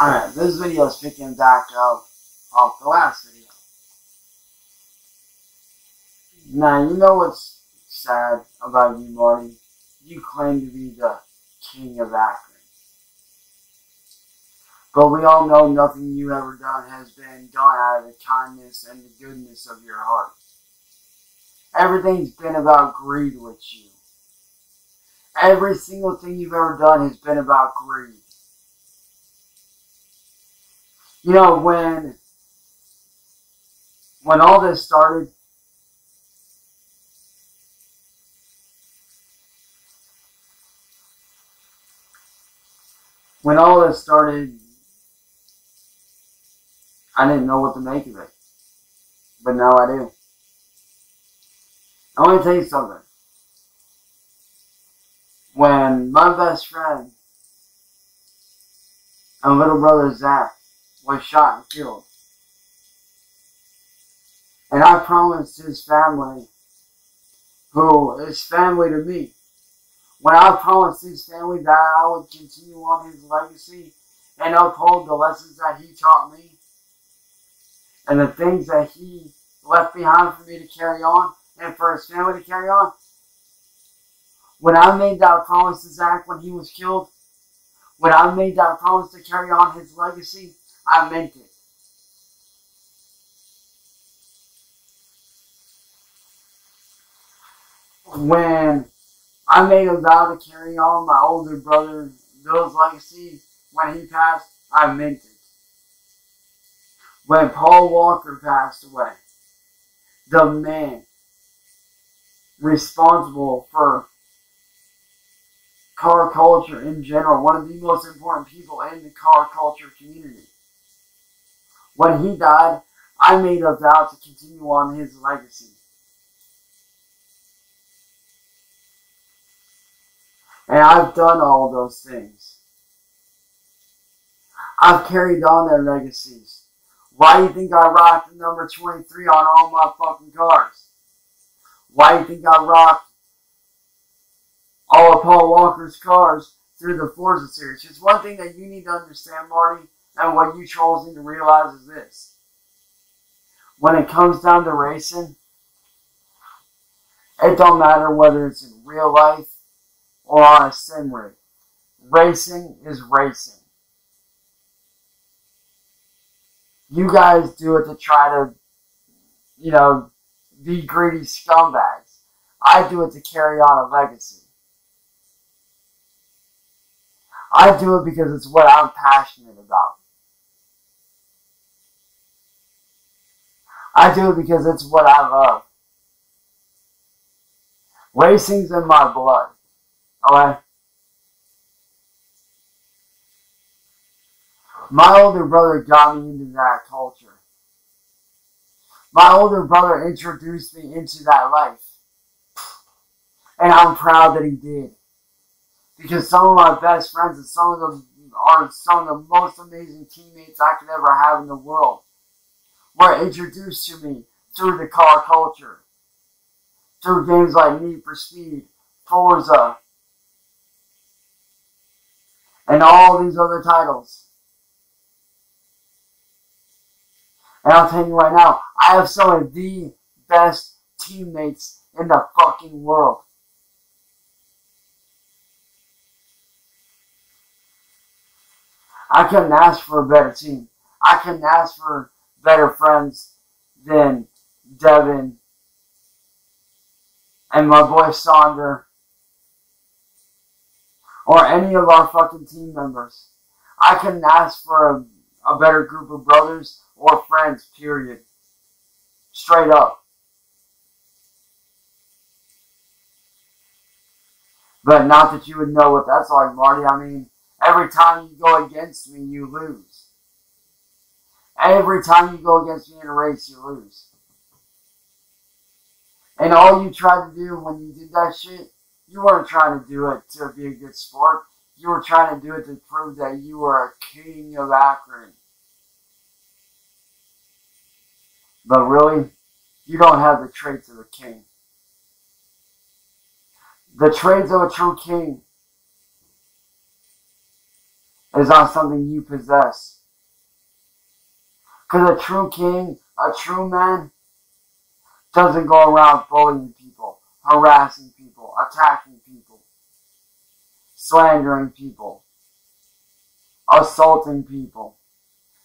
Alright, this video is picking back up off the last video. Now, you know what's sad about you, Marty? You claim to be the king of Akron. But we all know nothing you ever done has been done out of the kindness and the goodness of your heart. Everything's been about greed with you. Every single thing you've ever done has been about greed. You know, when when all this started, when all this started, I didn't know what to make of it. But now I do. I want to tell you something. When my best friend and little brother Zach was shot and killed, and I promised his family, who is family to me, when I promised his family that I would continue on his legacy and uphold the lessons that he taught me and the things that he left behind for me to carry on and for his family to carry on. When I made that promise to Zach when he was killed, when I made that promise to carry on his legacy, I meant it. When I made a vow to carry on my older brother Bill's legacy when he passed, I meant it. When Paul Walker passed away, the man responsible for car culture in general, one of the most important people in the car culture community. When he died, I made a vow to continue on his legacy. And I've done all those things. I've carried on their legacies. Why do you think I rocked the number 23 on all my fucking cars? Why do you think I rocked all of Paul Walker's cars through the Forza series? It's one thing that you need to understand, Marty, and what you trolls need to realize is this. When it comes down to racing, it don't matter whether it's in real life or on a sim rig. Racing is racing. You guys do it to try to, you know, be greedy scumbags. I do it to carry on a legacy. I do it because it's what I'm passionate about. I do it because it's what I love. Racing's in my blood. Okay? My older brother got me into that culture. My older brother introduced me into that life. And I'm proud that he did. Because some of my best friends and some of them are some of the most amazing teammates I could ever have in the world were introduced to me through the car culture. Through games like Need for Speed, Forza, and all these other titles. And I'll tell you right now, I have some of the best teammates in the fucking world. I couldn't ask for a better team. I couldn't ask for better friends than Devin and my boy Sonder or any of our fucking team members. I couldn't ask for a, a better group of brothers or friends, period. Straight up. But not that you would know what that's like, Marty. I mean, every time you go against me, you lose. Every time you go against me in a race, you lose. And all you tried to do when you did that shit you weren't trying to do it to be a good sport. You were trying to do it to prove that you were a king of Akron. But really, you don't have the traits of a king. The traits of a true king is not something you possess. Because a true king, a true man, doesn't go around bullying people, harassing people, attacking people, slandering people, assaulting people,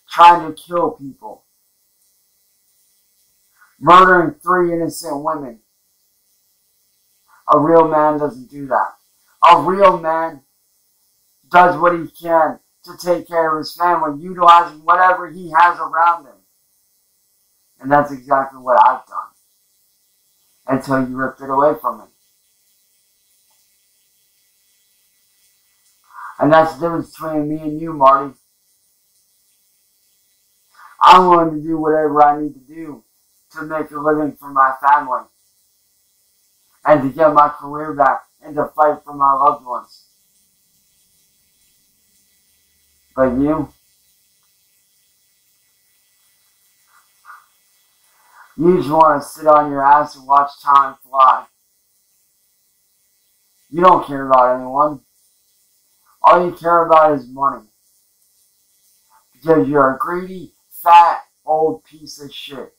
trying to kill people, murdering three innocent women. A real man doesn't do that. A real man does what he can to take care of his family, utilizing whatever he has around him. And that's exactly what I've done. Until you ripped it away from me. And that's the difference between me and you, Marty. I'm willing to do whatever I need to do to make a living for my family. And to get my career back and to fight for my loved ones. But you, you just want to sit on your ass and watch time fly. You don't care about anyone. All you care about is money. Because you're a greedy, fat, old piece of shit.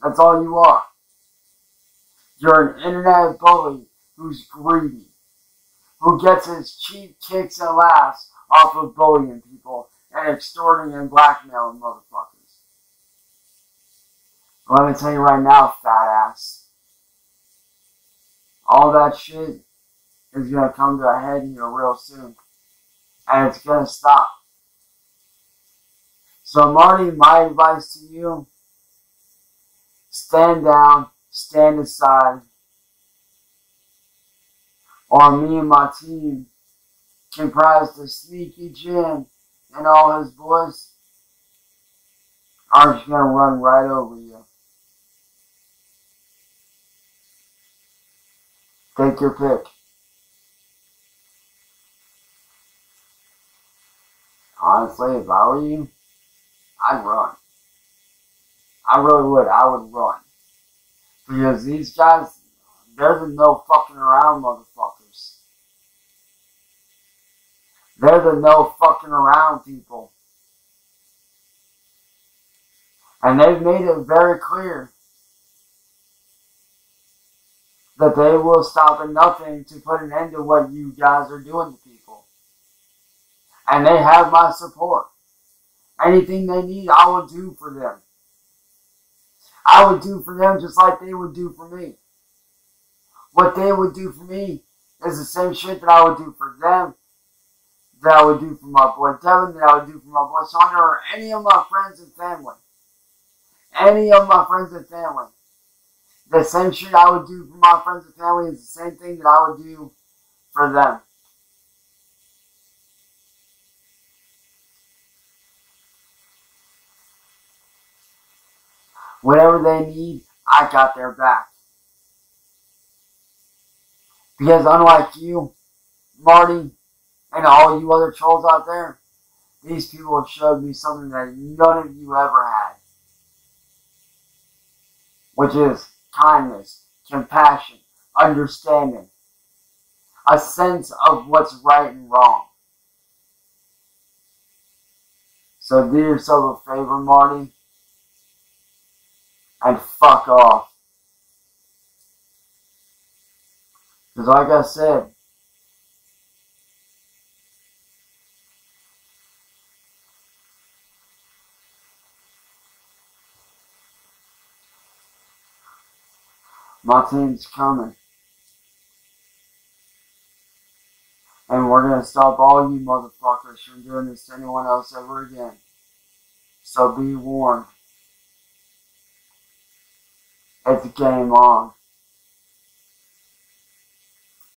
That's all you are. You're an internet bully who's greedy, who gets his cheap kicks and laughs off of bullying people and extorting and blackmailing motherfuckers. Let me tell you right now, fat ass. All that shit is gonna come to a head here real soon. And it's gonna stop. So Marty, my advice to you, stand down, stand aside, or me and my team comprised of Sneaky Jim and all his boys are just to run right over you. Take your pick. Honestly, if I were you, I'd run. I really would. I would run. Because these guys, there's no fucking around motherfuckers. They're the no fucking around people. And they've made it very clear that they will stop at nothing to put an end to what you guys are doing to people. And they have my support. Anything they need, I will do for them. I would do for them just like they would do for me. What they would do for me is the same shit that I would do for them that I would do for my boy Devin, that I would do for my boy Sonia, or any of my friends and family. Any of my friends and family. The same shit I would do for my friends and family is the same thing that I would do for them. Whatever they need, I got their back. Because unlike you, Marty, and all you other trolls out there, these people have showed me something that none of you ever had. Which is kindness, compassion, understanding, a sense of what's right and wrong. So do yourself a favor, Marty, and fuck off. Because like I said, My team's coming. And we're going to stop all you motherfuckers from doing this to anyone else ever again. So be warned. It's game on.